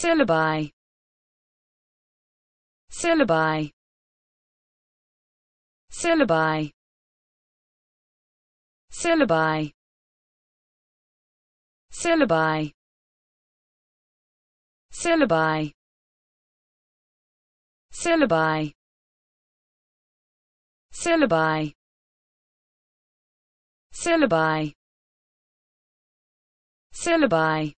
syllabi. Syllabi. Syllabi. Syllabi. Syllabi. Syllabi. Syllabi. Syllabi. Syllabi. Syllabi.